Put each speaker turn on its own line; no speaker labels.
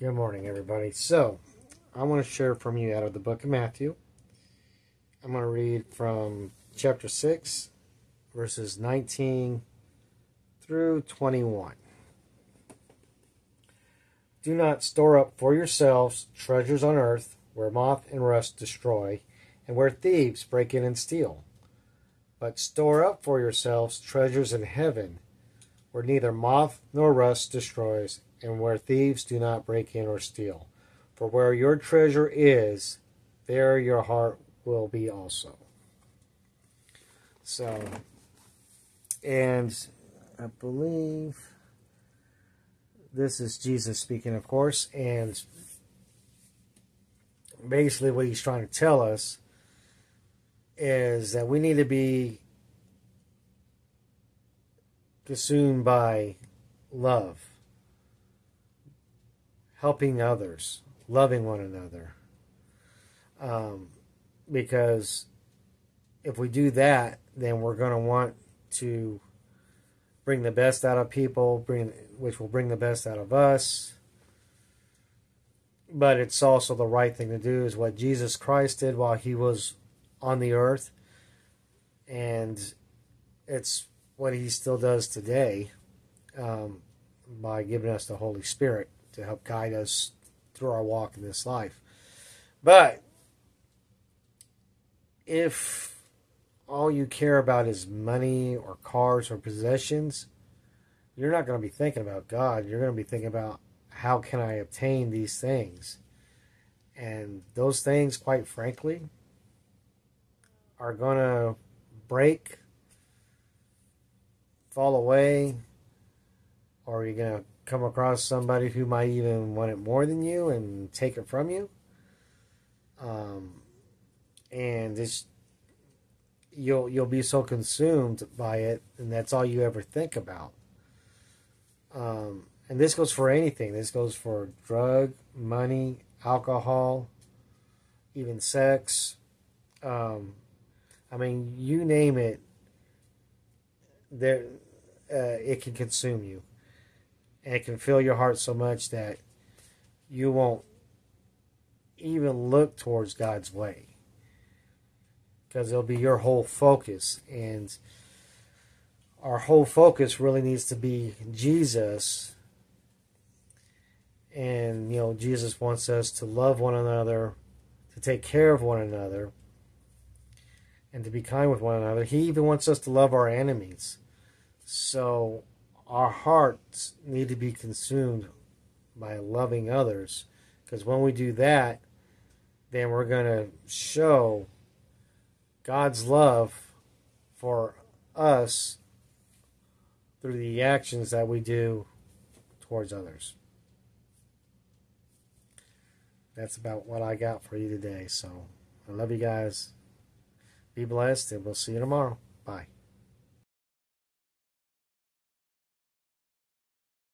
Good morning, everybody. So, I want to share from you out of the book of Matthew. I'm going to read from chapter 6, verses 19 through 21. Do not store up for yourselves treasures on earth, where moth and rust destroy, and where thieves break in and steal. But store up for yourselves treasures in heaven, where neither moth nor rust destroys, and where thieves do not break in or steal. For where your treasure is, there your heart will be also. So, and I believe this is Jesus speaking, of course, and basically what he's trying to tell us is that we need to be consumed by love, helping others, loving one another. Um, because if we do that, then we're going to want to bring the best out of people, bring which will bring the best out of us. But it's also the right thing to do is what Jesus Christ did while he was on the earth. And it's what he still does today um, by giving us the Holy Spirit to help guide us through our walk in this life. But if all you care about is money or cars or possessions, you're not going to be thinking about God. You're going to be thinking about how can I obtain these things? And those things, quite frankly, are going to break, fall away, or you're going to come across somebody who might even want it more than you and take it from you. Um, and it's you'll you'll be so consumed by it, and that's all you ever think about. Um, and this goes for anything. This goes for drug, money, alcohol, even sex. Um, I mean, you name it. There, uh, it can consume you, and it can fill your heart so much that you won't even look towards God's way. Because it'll be your whole focus. And our whole focus really needs to be Jesus. And you know Jesus wants us to love one another to take care of one another and to be kind with one another he even wants us to love our enemies so our hearts need to be consumed by loving others because when we do that then we're going to show God's love for us through the actions that we do towards others. That's about what I got for you today. So I love you guys. Be blessed, and we'll see you tomorrow. Bye.